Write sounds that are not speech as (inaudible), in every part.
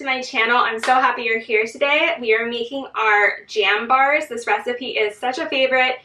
to my channel. I'm so happy you're here today. We are making our jam bars. This recipe is such a favorite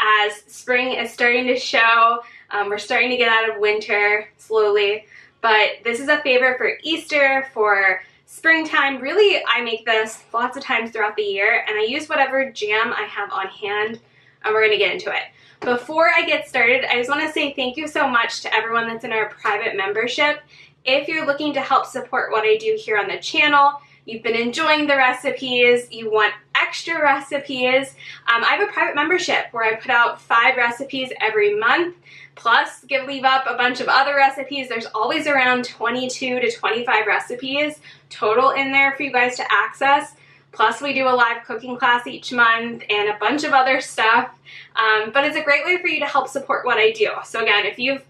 as spring is starting to show. Um, we're starting to get out of winter slowly, but this is a favorite for Easter, for springtime. Really, I make this lots of times throughout the year, and I use whatever jam I have on hand, and we're gonna get into it. Before I get started, I just wanna say thank you so much to everyone that's in our private membership. If you're looking to help support what I do here on the channel, you've been enjoying the recipes, you want extra recipes, um, I have a private membership where I put out five recipes every month, plus give leave up a bunch of other recipes. There's always around 22 to 25 recipes total in there for you guys to access. Plus we do a live cooking class each month and a bunch of other stuff. Um, but it's a great way for you to help support what I do. So again, if you've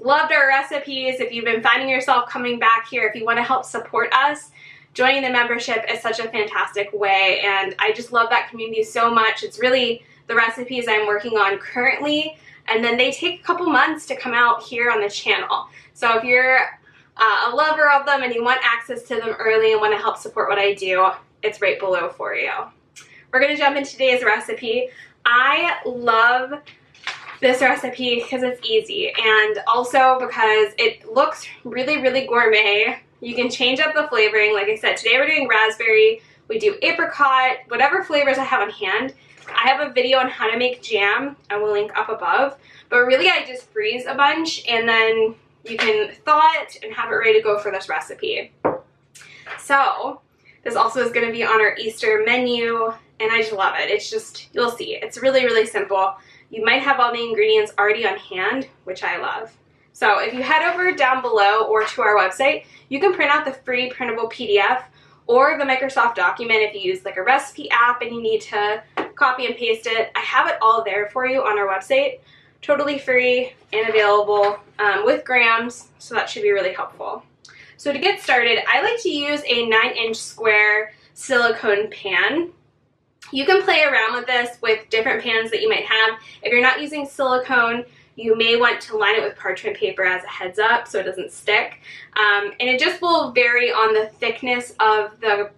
loved our recipes, if you've been finding yourself coming back here, if you want to help support us, joining the membership is such a fantastic way and I just love that community so much. It's really the recipes I'm working on currently and then they take a couple months to come out here on the channel. So if you're uh, a lover of them and you want access to them early and want to help support what I do, it's right below for you. We're going to jump into today's recipe. I love this recipe because it's easy and also because it looks really, really gourmet. You can change up the flavoring. Like I said, today we're doing raspberry. We do apricot, whatever flavors I have on hand. I have a video on how to make jam. I will link up above. But really I just freeze a bunch and then you can thaw it and have it ready to go for this recipe. So this also is going to be on our Easter menu and I just love it. It's just, you'll see, it's really, really simple. You might have all the ingredients already on hand, which I love. So if you head over down below or to our website, you can print out the free printable PDF or the Microsoft document if you use like a recipe app and you need to copy and paste it. I have it all there for you on our website, totally free and available um, with grams, so that should be really helpful. So to get started, I like to use a 9 inch square silicone pan. You can play around with this with different pans that you might have. If you're not using silicone, you may want to line it with parchment paper as a heads up so it doesn't stick. Um, and it just will vary on the thickness of the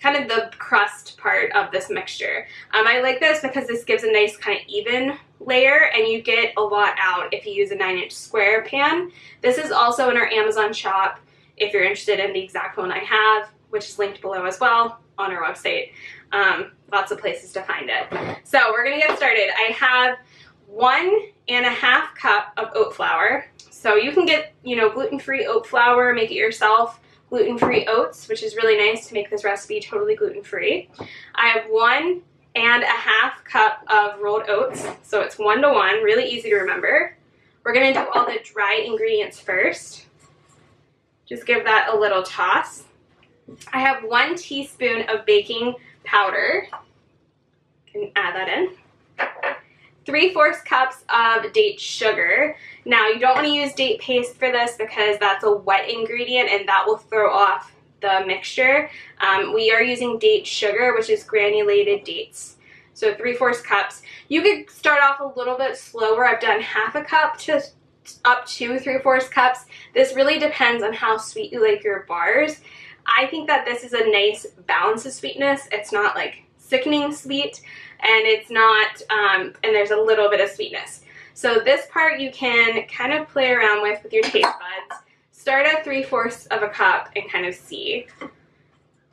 kind of the crust part of this mixture. Um, I like this because this gives a nice kind of even layer and you get a lot out if you use a 9 inch square pan. This is also in our Amazon shop if you're interested in the exact one I have, which is linked below as well on our website. Um, lots of places to find it. So we're gonna get started. I have one and a half cup of oat flour. So you can get, you know, gluten-free oat flour, make it yourself, gluten-free oats, which is really nice to make this recipe totally gluten-free. I have one and a half cup of rolled oats, so it's one to one, really easy to remember. We're gonna do all the dry ingredients first. Just give that a little toss. I have one teaspoon of baking powder. Can add that in. Three-fourths cups of date sugar. Now, you don't want to use date paste for this because that's a wet ingredient and that will throw off the mixture. Um, we are using date sugar, which is granulated dates. So three-fourths cups. You could start off a little bit slower. I've done half a cup to up to three-fourths cups. This really depends on how sweet you like your bars. I think that this is a nice balance of sweetness. It's not like sickening sweet and it's not, um, and there's a little bit of sweetness. So this part you can kind of play around with with your taste buds. Start at three-fourths of a cup and kind of see.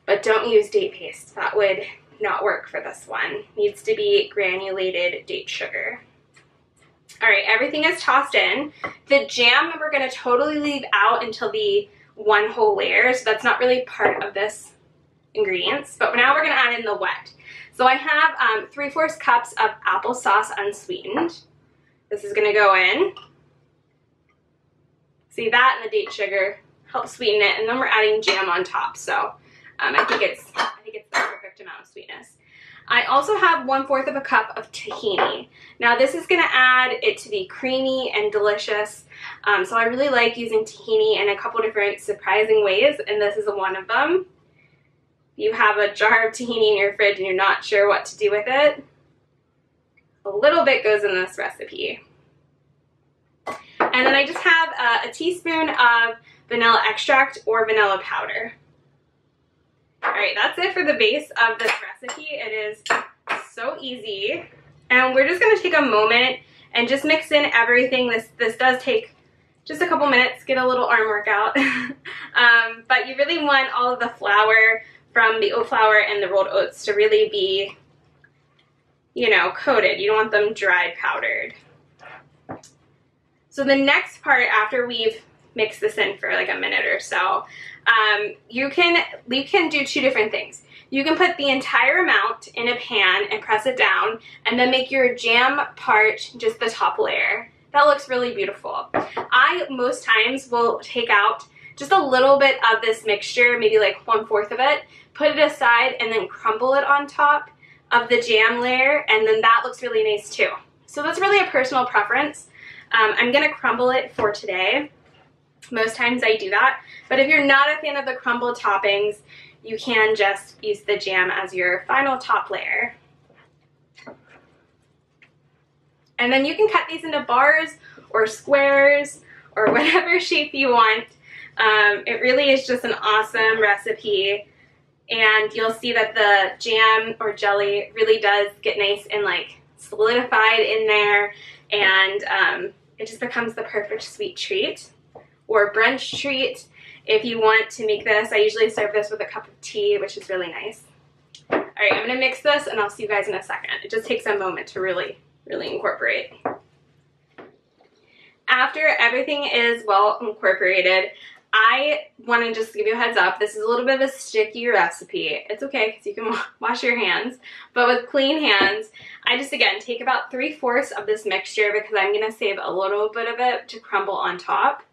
But don't use date paste. That would not work for this one. Needs to be granulated date sugar. All right, everything is tossed in. The jam we're gonna totally leave out until the one whole layer, so that's not really part of this ingredients, but now we're gonna add in the wet. So I have um, 3 fourths cups of applesauce unsweetened. This is gonna go in. See that and the date sugar help sweeten it, and then we're adding jam on top. So um, I think it's I think it's the perfect amount of sweetness. I also have one fourth of a cup of tahini. Now this is gonna add it to be creamy and delicious. Um, so I really like using tahini in a couple different surprising ways, and this is one of them. You have a jar of tahini in your fridge and you're not sure what to do with it. A little bit goes in this recipe. And then I just have uh, a teaspoon of vanilla extract or vanilla powder. All right, that's it for the base of this recipe. It is so easy. And we're just gonna take a moment and just mix in everything. This, this does take just a couple minutes, get a little arm workout. (laughs) um, but you really want all of the flour from the oat flour and the rolled oats to really be, you know, coated. You don't want them dried powdered. So the next part after we've mixed this in for like a minute or so, um, you can you can do two different things. You can put the entire amount in a pan and press it down and then make your jam part just the top layer. That looks really beautiful. I most times will take out just a little bit of this mixture, maybe like one fourth of it, put it aside and then crumble it on top of the jam layer and then that looks really nice too. So that's really a personal preference. Um, I'm gonna crumble it for today. Most times I do that. But if you're not a fan of the crumbled toppings, you can just use the jam as your final top layer. And then you can cut these into bars or squares or (laughs) whatever shape you want. Um, it really is just an awesome recipe and you'll see that the jam or jelly really does get nice and like solidified in there and um, it just becomes the perfect sweet treat or brunch treat. If you want to make this, I usually serve this with a cup of tea, which is really nice. All right, I'm gonna mix this and I'll see you guys in a second. It just takes a moment to really, really incorporate. After everything is well incorporated, I want to just give you a heads up. This is a little bit of a sticky recipe. It's okay because you can wash your hands. But with clean hands, I just, again, take about three-fourths of this mixture because I'm going to save a little bit of it to crumble on top.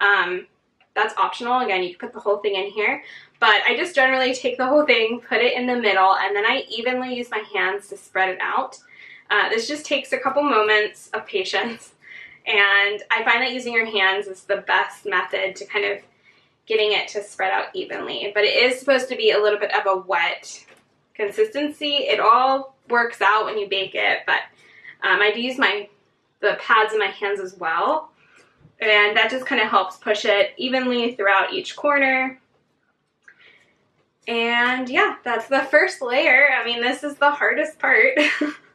Um, that's optional. Again, you can put the whole thing in here. But I just generally take the whole thing, put it in the middle, and then I evenly use my hands to spread it out. Uh, this just takes a couple moments of patience. And I find that using your hands is the best method to kind of getting it to spread out evenly. But it is supposed to be a little bit of a wet consistency. It all works out when you bake it, but um, I do use my the pads in my hands as well. And that just kind of helps push it evenly throughout each corner. And yeah, that's the first layer. I mean, this is the hardest part. (laughs)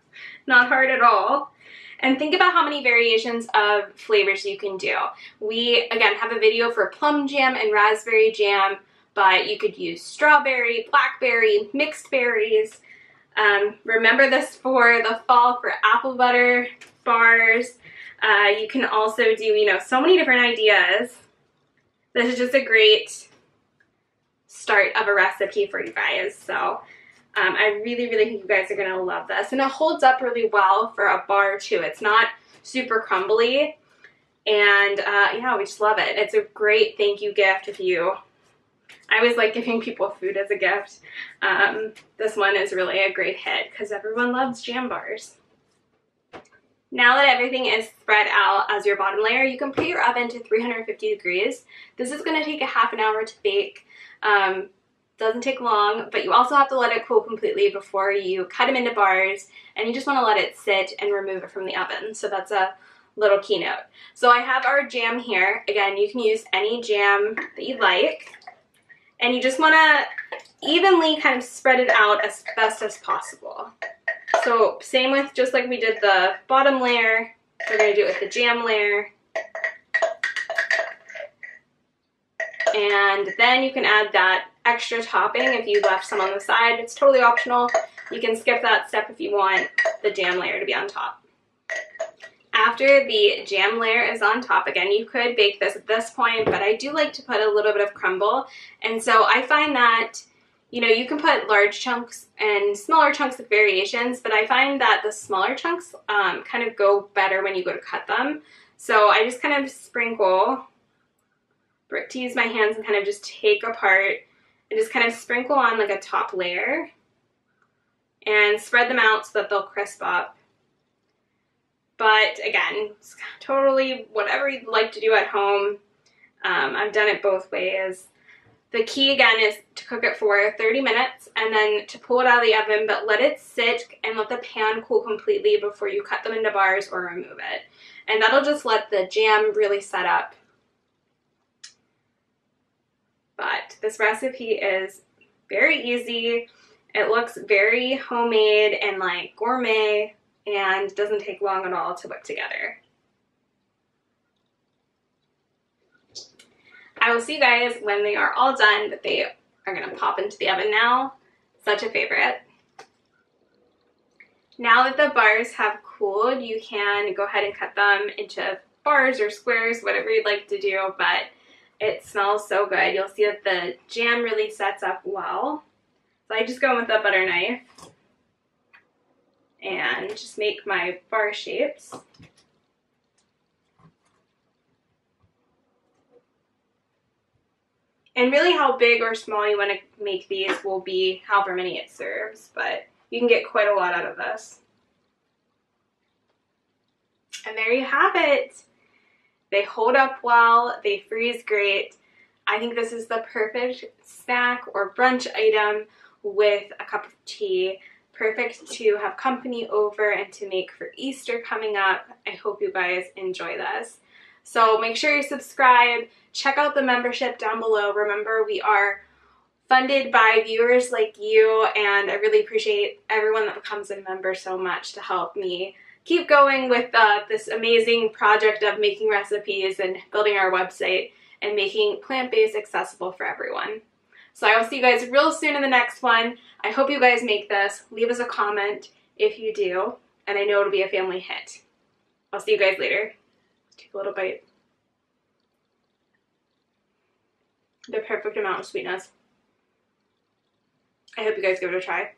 Not hard at all. And think about how many variations of flavors you can do. We, again, have a video for plum jam and raspberry jam, but you could use strawberry, blackberry, mixed berries. Um, remember this for the fall for apple butter bars. Uh, you can also do, you know, so many different ideas. This is just a great start of a recipe for you guys. So um, I really, really think you guys are going to love this. And it holds up really well for a bar too. It's not super crumbly. And uh, yeah, we just love it. It's a great thank you gift if you... I always like giving people food as a gift. Um, this one is really a great hit because everyone loves jam bars. Now that everything is spread out as your bottom layer, you can put your oven to 350 degrees. This is going to take a half an hour to bake. Um, doesn't take long, but you also have to let it cool completely before you cut them into bars, and you just want to let it sit and remove it from the oven. So that's a little keynote. So I have our jam here. Again, you can use any jam that you like, and you just want to evenly kind of spread it out as best as possible. So same with just like we did the bottom layer, we're going to do it with the jam layer. And then you can add that extra topping if you left some on the side. It's totally optional. You can skip that step if you want the jam layer to be on top. After the jam layer is on top, again, you could bake this at this point, but I do like to put a little bit of crumble. And so I find that, you know, you can put large chunks and smaller chunks of variations, but I find that the smaller chunks um, kind of go better when you go to cut them. So I just kind of sprinkle, to use my hands and kind of just take apart and just kind of sprinkle on like a top layer and spread them out so that they'll crisp up. But again, it's totally whatever you'd like to do at home. Um, I've done it both ways. The key again is to cook it for 30 minutes and then to pull it out of the oven, but let it sit and let the pan cool completely before you cut them into bars or remove it. And that'll just let the jam really set up but this recipe is very easy. It looks very homemade and like gourmet and doesn't take long at all to whip together. I will see you guys when they are all done, but they are gonna pop into the oven now. Such a favorite. Now that the bars have cooled, you can go ahead and cut them into bars or squares, whatever you'd like to do, but it smells so good. You'll see that the jam really sets up well. So I just go in with a butter knife and just make my bar shapes. And really how big or small you want to make these will be however many it serves, but you can get quite a lot out of this. And there you have it. They hold up well, they freeze great. I think this is the perfect snack or brunch item with a cup of tea. Perfect to have company over and to make for Easter coming up. I hope you guys enjoy this. So make sure you subscribe. Check out the membership down below. Remember, we are funded by viewers like you, and I really appreciate everyone that becomes a member so much to help me keep going with uh, this amazing project of making recipes and building our website and making plant-based accessible for everyone. So I will see you guys real soon in the next one. I hope you guys make this. Leave us a comment if you do, and I know it'll be a family hit. I'll see you guys later. Take a little bite. The perfect amount of sweetness. I hope you guys give it a try.